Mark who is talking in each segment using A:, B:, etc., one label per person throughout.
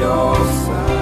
A: your side.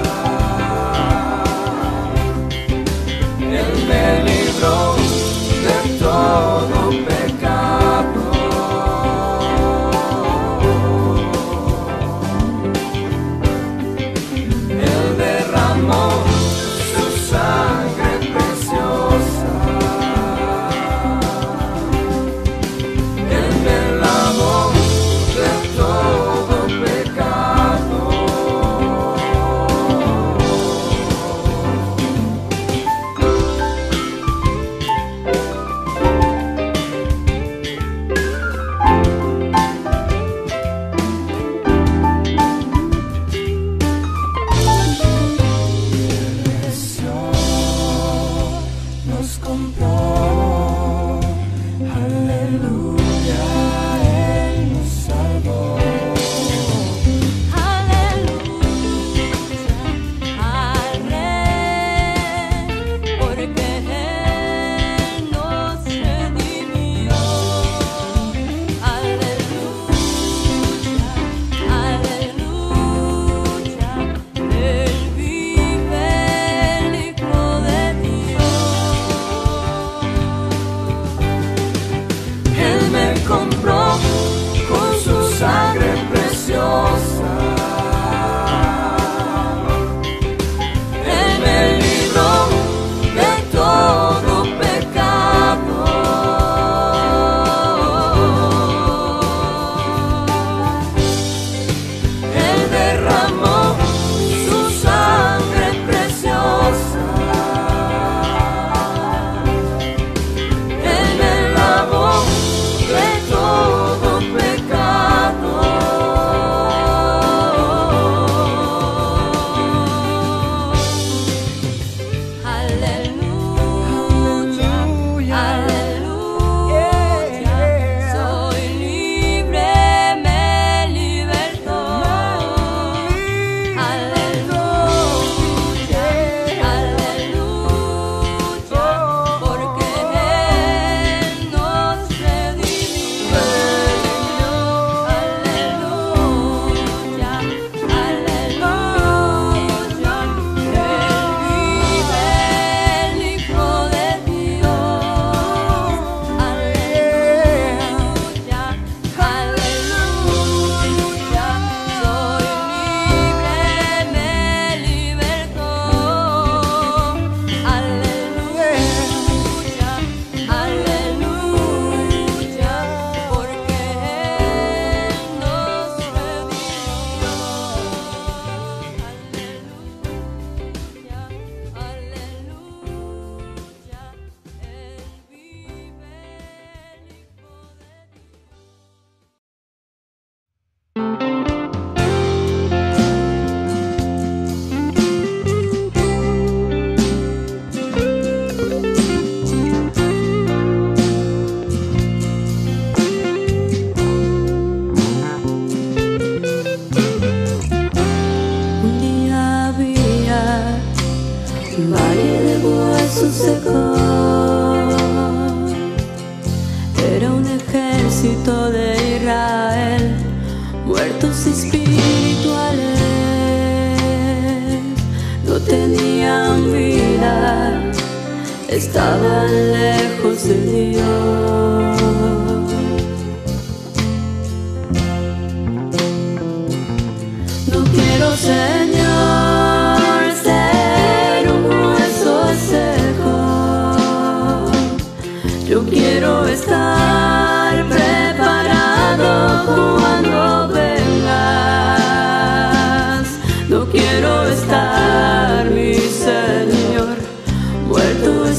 A: estaban lejos de Dios.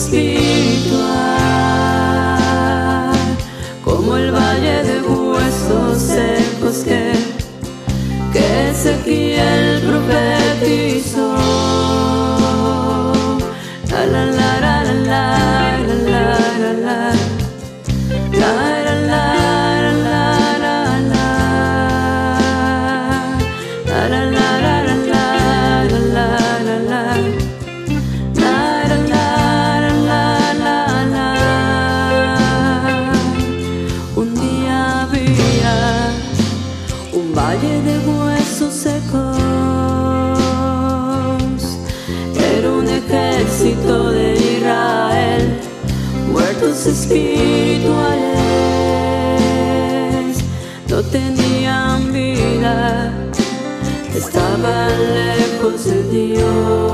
A: espiritual, como el valle de huesos secos que, que Ezequiel profetizó. La, la, la. Espirituales, no tenían vida, estaban lejos de Dios.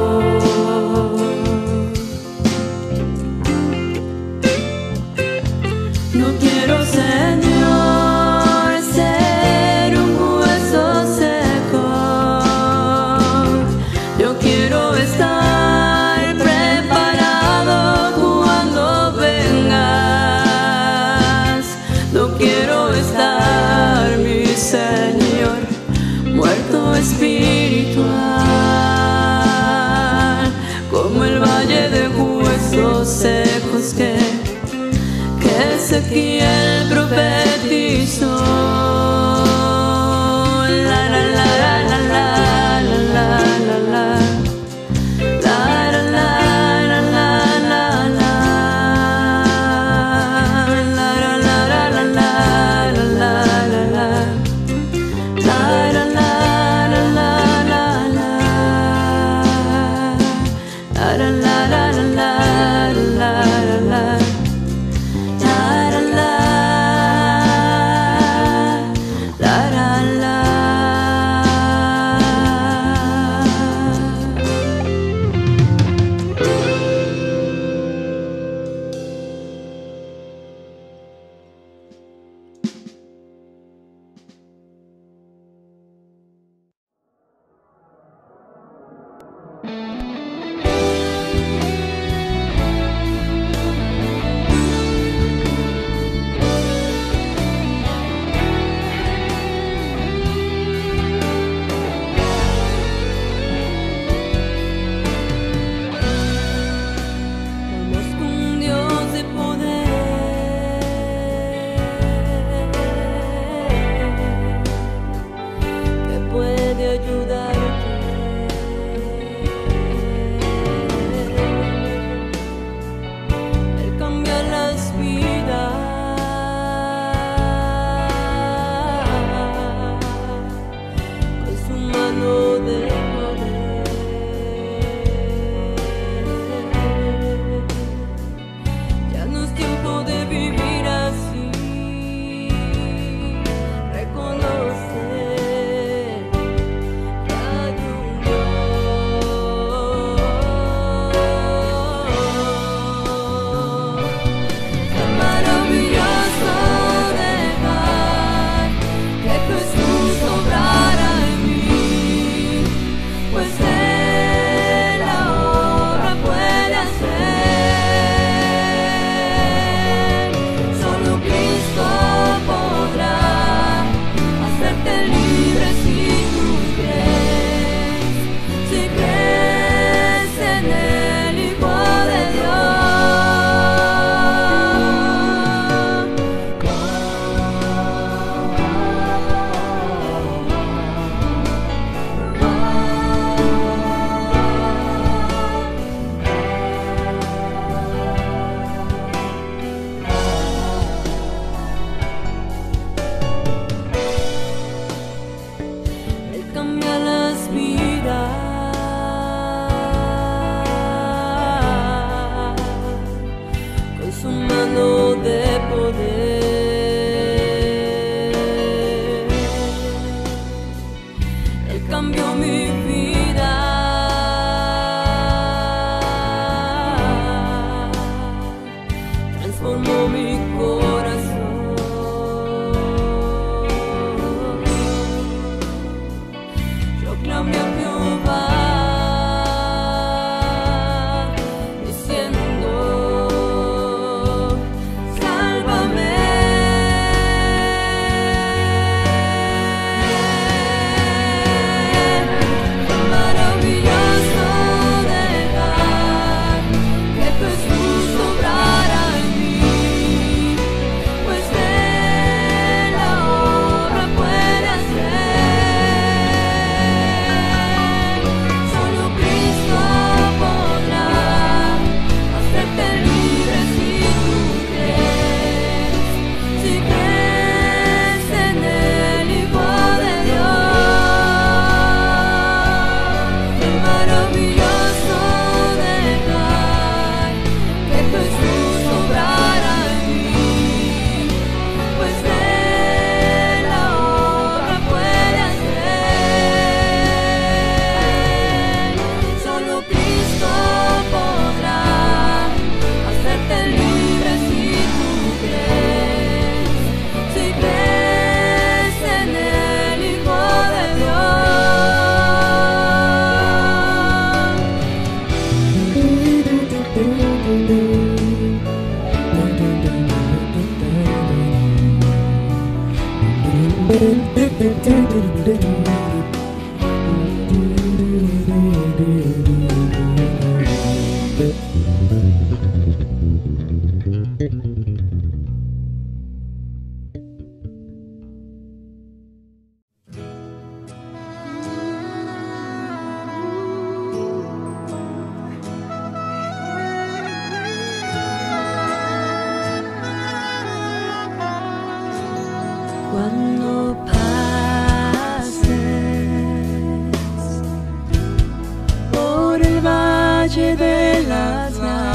A: Valle de las lágrimas.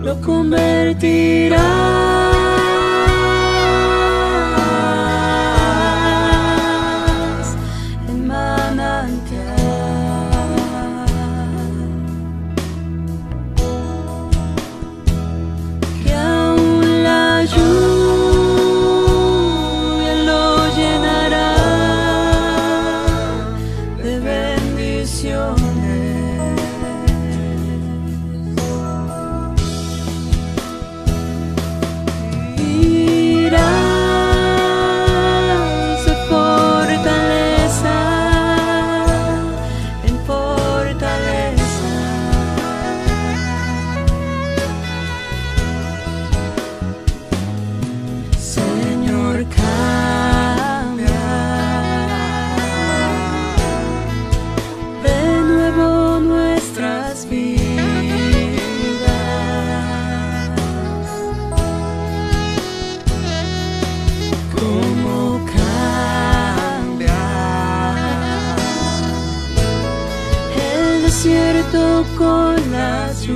A: Lo convertirás desierto con las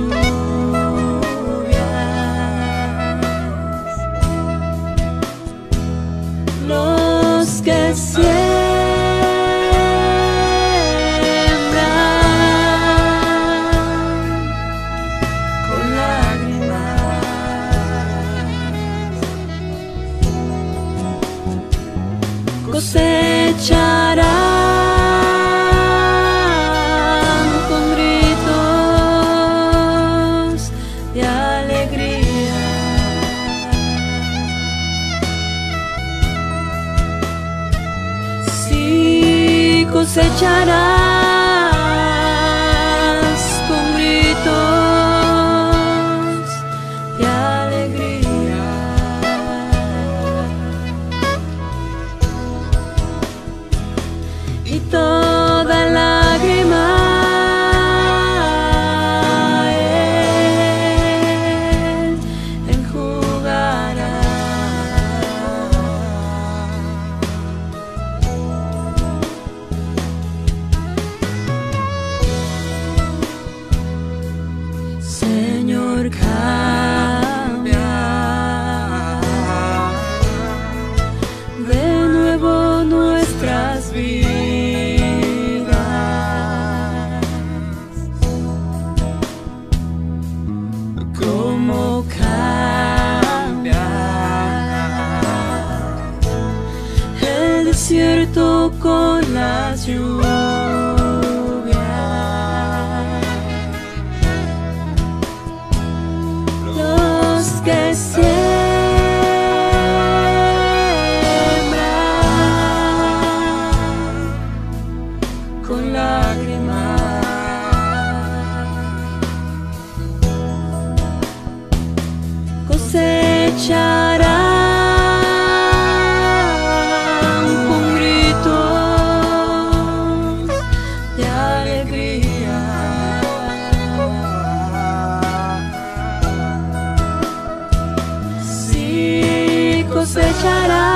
A: cosecharás.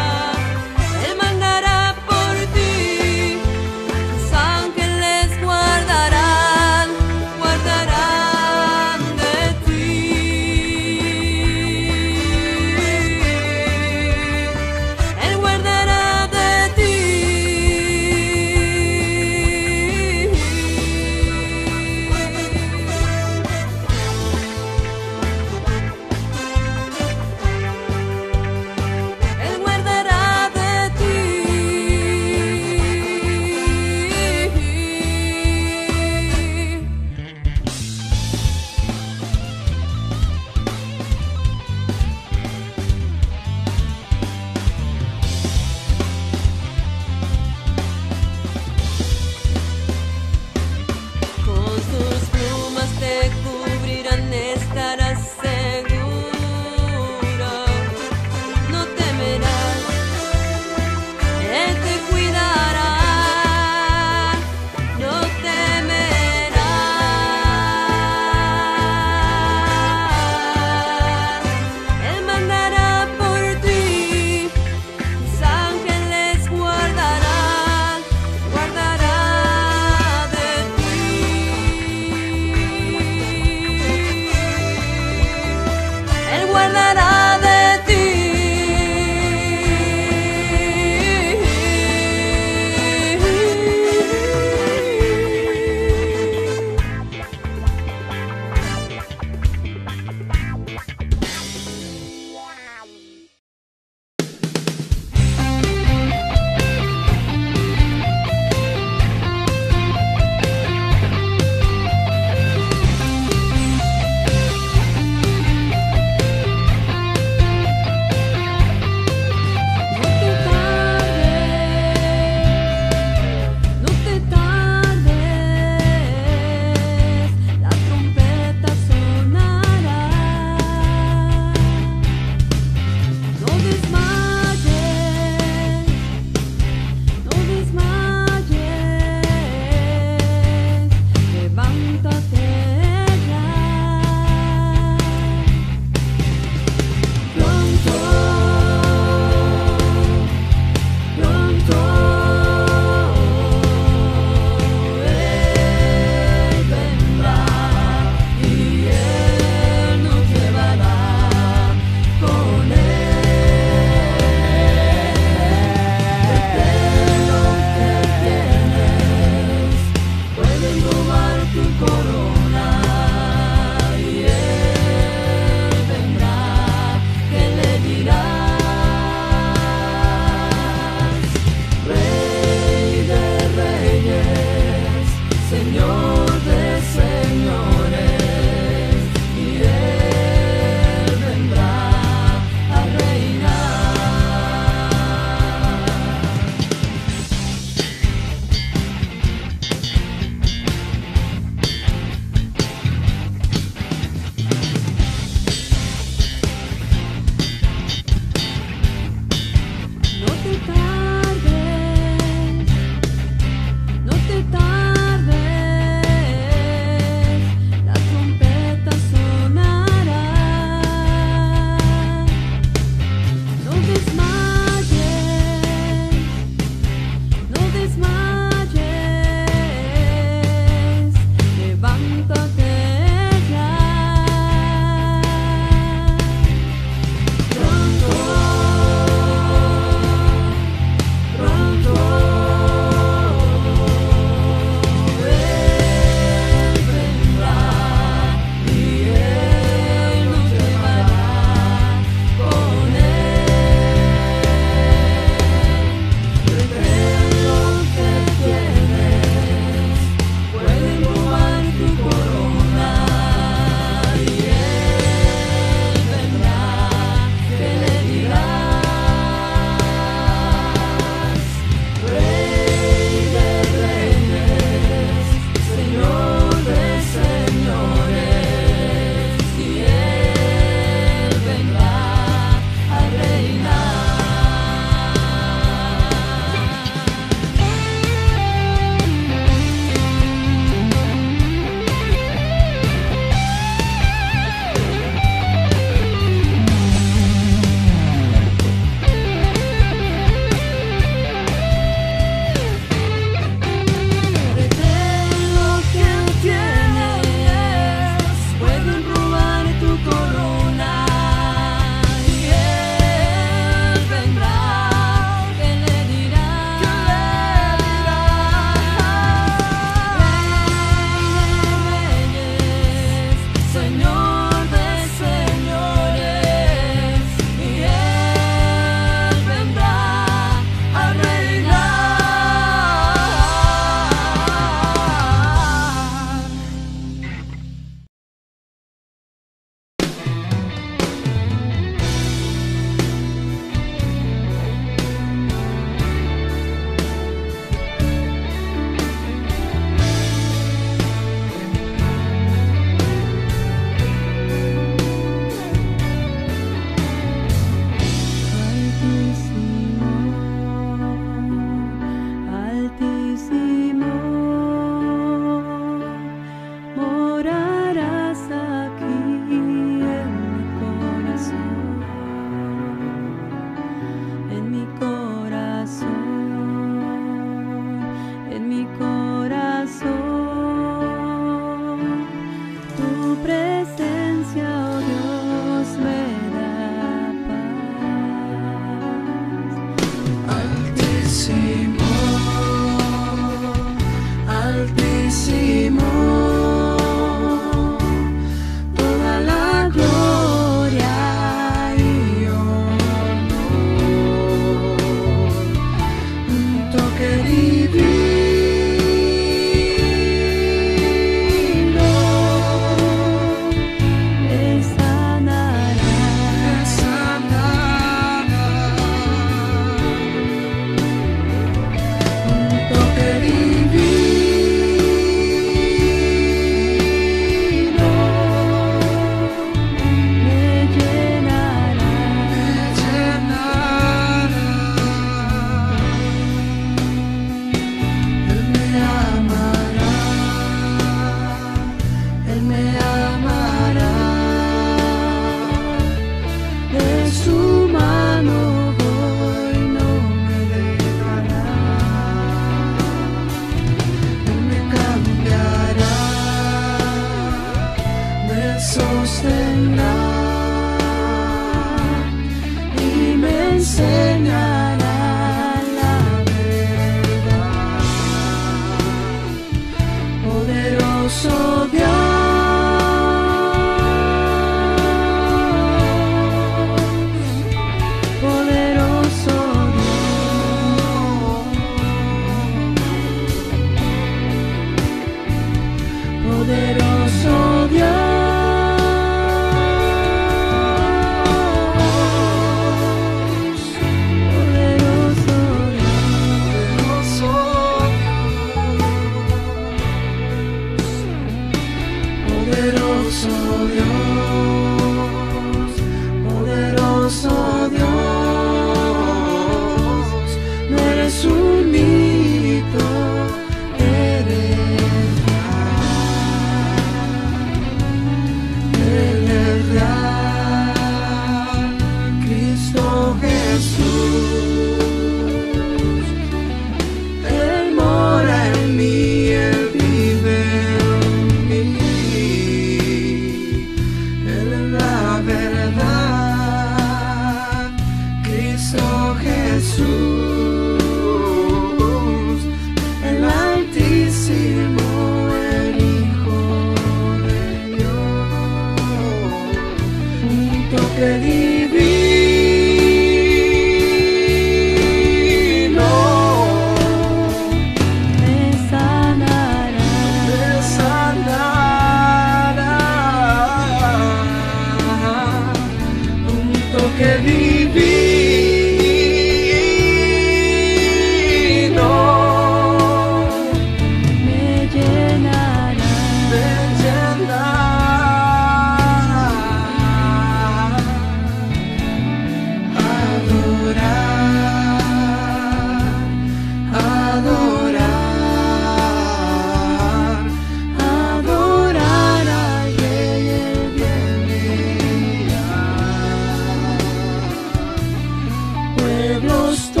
A: pueblos